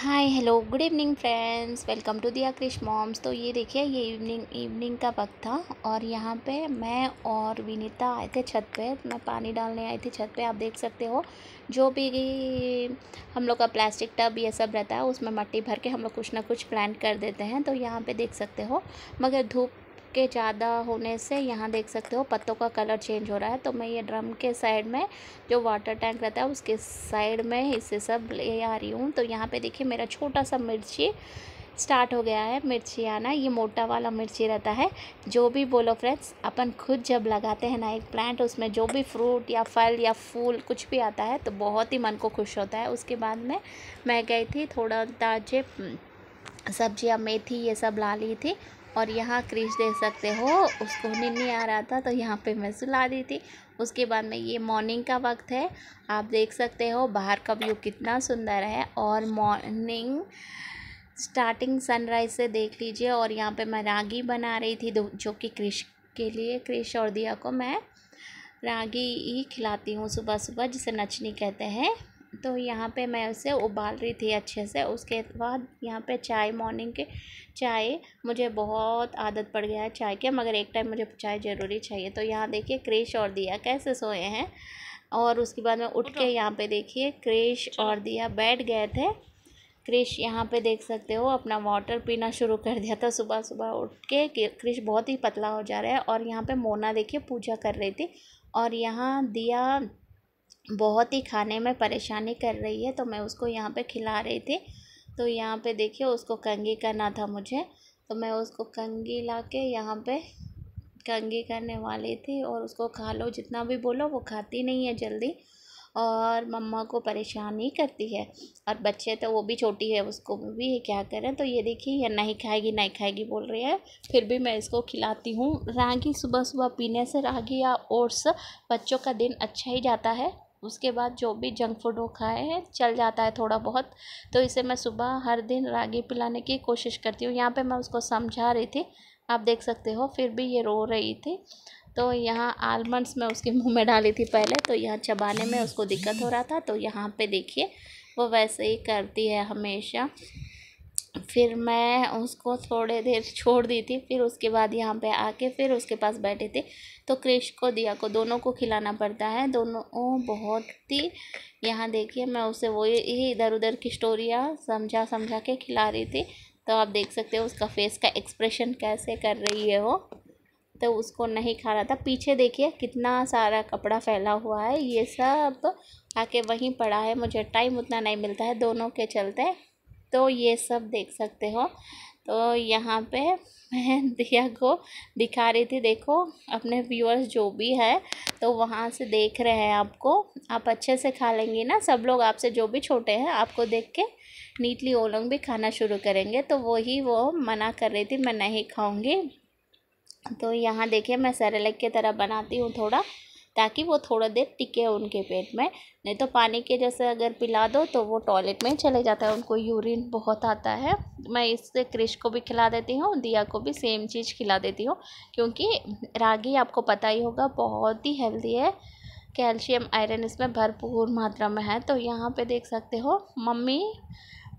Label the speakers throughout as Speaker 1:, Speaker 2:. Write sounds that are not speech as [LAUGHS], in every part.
Speaker 1: Hi, hello, good evening friends, welcome to Diya Krish moms. तो ये देखिए, ये इवनिंग इवनिंग का वक्त था और यहाँ पे मैं और विनीता आए थे छत पे। मैं पानी डालने आई थी छत पे, आप देख सकते हो। जो भी हम लोग का प्लास्टिक टब ये सब रहता है, उसमें मट्टी भर के हम लोग कुछ ना कुछ प्लांट कर देते हैं। तो यहाँ पे देख सकते हो, मगर धूप के ज़्यादा होने से यहाँ देख सकते हो पत्तों का कलर चेंज हो रहा है। तो मैं ये ड्रम के साइड में जो वाटर टैंक रहता है उसके साइड में इसे सब ले आ रही हूँ। तो यहाँ पे देखिए मेरा छोटा सा मिर्ची स्टार्ट हो गया है। मिर्ची आना ये मोटा वाला मिर्ची रहता है। जो भी बोलो फ्रेंड्स, अपन खुद जब लगाते हैं ना एक प्लांट, उसमें जो भी फ्रूट या फल या फूल कुछ भी आता है तो बहुत ही मन को खुश होता है। उसके बाद में मैं गई थी, थोड़ा ताजे सब्ज़ियाँ, मेथी ये सब ला ली थी। और यहाँ क्रिश देख सकते हो, उसको नींद आ रहा था तो यहाँ पे मैं सुला दी थी। उसके बाद में ये मॉर्निंग का वक्त है। आप देख सकते हो, बाहर का व्यू कितना सुंदर है। और मॉर्निंग स्टार्टिंग सनराइज से देख लीजिए, और यहाँ पे मैं रागी बना रही थी जो कि क्रिश के लिए, क्रिश और दिया को मैं रागी ही खिलाती हूँ सुबह सुबह जिसे नचनी कहते हैं। तो यहाँ पे मैं उसे उबाल रही थी अच्छे से। उसके बाद यहाँ पे चाय मॉर्निंग के चाय मुझे बहुत आदत पड़ गया है चाय के मगर एक टाइम मुझे चाय ज़रूरी चाहिए। तो यहाँ देखिए क्रेश और दिया कैसे सोए हैं? और उसके बाद में उठ के यहाँ पे देखिए क्रेश और दिया बैठ गए थे। क्रिश यहाँ पे देख सकते हो अपना वाटर पीना शुरू कर दिया था। सुबह सुबह उठ के क्रिश बहुत ही पतला हो जा रहा है। और यहाँ पे मोना देखिए पूजा कर रही थी। और यहाँ दिया बहुत ही खाने में परेशानी कर रही है तो मैं उसको यहाँ पे खिला रही थी। तो यहाँ पे देखिए, उसको कंगी करना था मुझे। तो मैं उसको कंगी ला के यहाँ पे कंगी करने वाली थी और उसको खा लो, जितना भी बोलो, वो खाती नहीं है जल्दी और मम्मा को परेशान ही करती है। और बच्चे तो वो भी छोटी है, उसको भी क्या करें? तो ये देखिए, ये नहीं खाएगी नहीं खाएगी बोल रही है। फिर भी मैं इसको खिलाती हूँ। रागी सुबह सुबह पीने से रागी या ओट्स बच्चों का दिन अच्छा ही जाता है। उसके बाद जो भी जंक फ़ूड वो खाए हैं, चल जाता है थोड़ा बहुत। तो इसे मैं सुबह हर दिन रागी पिलाने की कोशिश करती हूँ। यहाँ पे मैं उसको समझा रही थी, आप देख सकते हो, फिर भी ये रो रही थी। तो यहाँ आलमंड्स मैं उसके मुँह में डाली थी पहले तो यहाँ चबाने में उसको दिक्कत हो रहा था। तो यहाँ पे देखिए, वो वैसे ही करती है हमेशा। फिर मैं उसको थोड़े देर छोड़ दी थी, फिर उसके बाद यहाँ पे आके फिर उसके पास बैठे थे। तो क्रिश को दिया को, दोनों को खिलाना पड़ता है। दोनों बहुत ही, यहाँ देखिए मैं उसे वो ही इधर उधर की स्टोरियाँ समझा समझा के खिला रही थी। तो आप देख सकते हो उसका फेस का एक्सप्रेशन कैसे कर रही है वो। तो उसको नहीं खा रहा था। पीछे देखिए कितना सारा कपड़ा फैला हुआ है। ये सब आके वहीं पड़ा है। मुझे टाइम उतना नहीं मिलता है। दोनों के चलते तो ये सब देख सकते हो। तो यहाँ पे मैं [LAUGHS] दिया को दिखा रही थी, देखो, अपने व्यूअर्स जो भी है तो वहाँ से देख रहे हैं आपको। आप अच्छे से खा लेंगे ना, सब लोग आपसे जो भी छोटे हैं, आपको देख के नीटली वो लोग भी खाना शुरू करेंगे। तो वही वो मना कर रही थी, मैं नहीं खाऊँगी। तो यहाँ देखिए, मैं सरेलक की तरह बनाती हूँ थोड़ा। ताकि वो थोड़ा देर टिके उनके पेट में। नहीं तो पानी के जैसे अगर पिला दो तो वो टॉयलेट में चले जाता है। उनको यूरिन बहुत आता है। मैं इससे क्रिश को भी खिला देती हूँ, दिया को भी सेम चीज़ खिला देती हूँ, क्योंकि रागी आपको पता ही होगा बहुत ही हेल्दी है। कैल्शियम आयरन इसमें भरपूर मात्रा में है। तो यहाँ पे देख सकते हो, मम्मी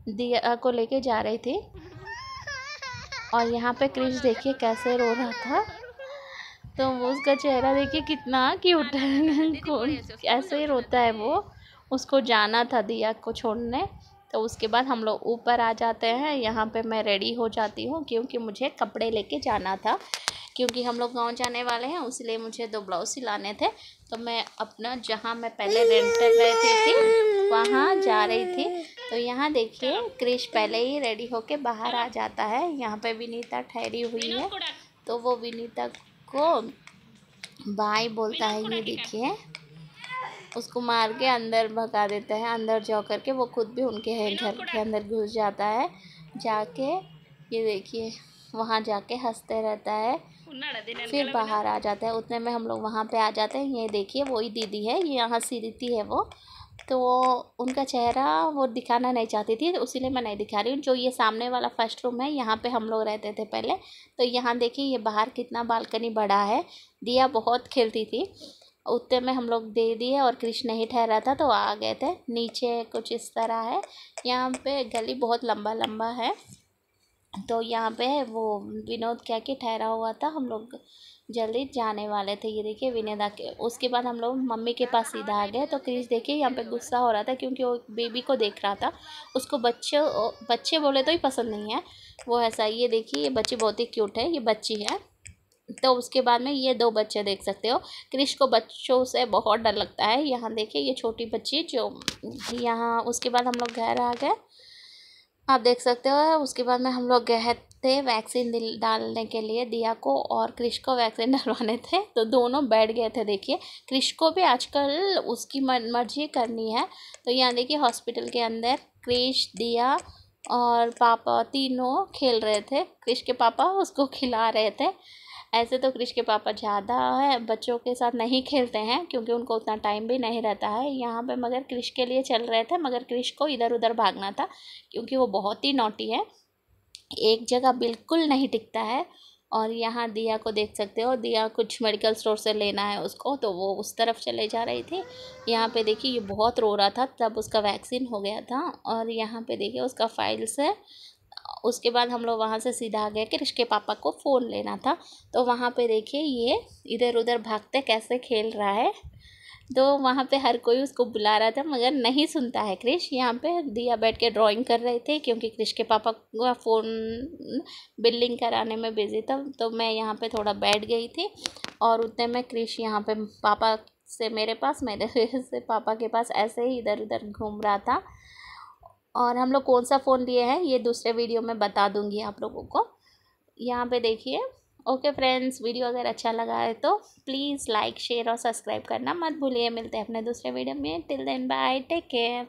Speaker 1: दिया को लेके जा रही थी। और यहाँ पे क्रिश देखिए कैसे रो रहा था। तो उसका चेहरा देखिए कितना क्यूट है। ऐसे ही रोता है वो। उसको जाना था दिया को छोड़ने। तो उसके बाद हम लोग ऊपर आ जाते हैं। यहाँ पे मैं रेडी हो जाती हूँ क्योंकि मुझे कपड़े लेके जाना था। क्योंकि हम लोग गाँव जाने वाले हैं इसलिए मुझे दो ब्लाउज सिलाने थे। तो मैं अपना जहाँ मैं पहले रेंटर रहती थी वहाँ जा रही थी। तो यहाँ देखिए क्रिश पहले ही रेडी होके बाहर आ जाता है। यहाँ पे विनीता ठहरी हुई है। तो वो विनीता को बाई बोलता है, ये देखिए। उसको मार के अंदर भगा देता है, अंदर जा कर के वो खुद भी उनके है घर के अंदर घुस जाता है। जाके, ये देखिए, वहाँ जाके हँसते रहता है, फिर बाहर आ जाता है। उतने में हम लोग वहाँ पे आ जाते हैं, ये देखिए, वही दीदी है, ये यहाँ सीरती है वो। तो उनका चेहरा वो दिखाना नहीं चाहती थी तो इसीलिए मैं नहीं दिखा रही हूँ। जो ये सामने वाला फ़र्स्ट रूम है, यहाँ पे हम लोग रहते थे पहले। तो यहाँ देखिए, ये बाहर कितना बालकनी बड़ा है। दिया बहुत खेलती थी। उतने में हम लोग दे दिए और कृष्ण नहीं ठहरा था तो आ गए थे। नीचे कुछ इस तरह है। यहाँ पे गली बहुत लंबा लंबा है। तो यहाँ पे वो विनोद क्या कि ठहरा हुआ था, हम लोग जल्दी जाने वाले थे। ये देखिए विनेदा के, उसके बाद हम लोग मम्मी के पास सीधा आ गए। तो क्रिश देखिए यहाँ पे गुस्सा हो रहा था क्योंकि वो बेबी को देख रहा था। उसको बच्चे बच्चे बोले तो ही पसंद नहीं है। वो ऐसा ये देखिए ये बच्ची बहुत ही क्यूट है, ये बच्ची है। तो उसके बाद में ये दो बच्चे देख सकते हो। क्रिश को बच्चों से बहुत डर लगता है। यहाँ देखिए ये छोटी बच्ची जो, यहाँ उसके बाद हम लोग घर आ गए। आप देख सकते हो। उसके बाद में हम लोग गए थे वैक्सीन डालने के लिए दिया को और क्रिश को वैक्सीन [LAUGHS] डलवाने थे। तो दोनों बैठ गए थे, देखिए। क्रिश को भी आजकल उसकी मर्ज़ी करनी है। तो यहाँ देखिए हॉस्पिटल के अंदर क्रिश, दिया और पापा तीनों खेल रहे थे। क्रिश के पापा उसको खिला रहे थे। ऐसे तो क्रिश के पापा ज़्यादा है, बच्चों के साथ नहीं खेलते हैं, क्योंकि उनको उतना टाइम भी नहीं रहता है। यहाँ पे मगर क्रिश के लिए चल रहे थे, मगर क्रिश को इधर उधर भागना था, क्योंकि वो बहुत ही नोटी है। एक जगह बिल्कुल नहीं टिकता है, और यहाँ दिया को देख सकते हो, दिया कुछ मेडिकल स्टोर से लेना है उसको तो वो उस तरफ़ चले जा रही थी। यहाँ पे देखिए, ये बहुत रो रहा था, तब उसका वैक्सीन हो गया था, और यहाँ पे देखिए उसका फ़ाइल से उसके बाद हम लोग वहाँ से सीधा आ गए कि रिश्के पापा को फ़ोन लेना था। तो वहाँ पे देखिए ये इधर उधर भागते कैसे खेल रहा है। तो वहाँ पे हर कोई उसको बुला रहा था, मगर नहीं सुनता है क्रिश। यहाँ पे दिया बैठ के ड्राइंग कर रहे थे, क्योंकि क्रिश के पापा का फ़ोन बिल्डिंग कराने में बिज़ी था। तो मैं यहाँ पे थोड़ा बैठ गई थी और उतने में क्रिश यहाँ पे पापा से मेरे पास, मेरे [LAUGHS] से पापा के पास ऐसे ही इधर उधर घूम रहा था। और हम लोग कौन सा फ़ोन लिए हैं, ये दूसरे वीडियो में बता दूँगी आप लोगों को। यहाँ पे देखिए, ओके फ्रेंड्स, वीडियो अगर अच्छा लगा है तो प्लीज़ लाइक, शेयर और सब्सक्राइब करना मत भूलिए। मिलते हैं अपने दूसरे वीडियो में। Till then, bye, take care.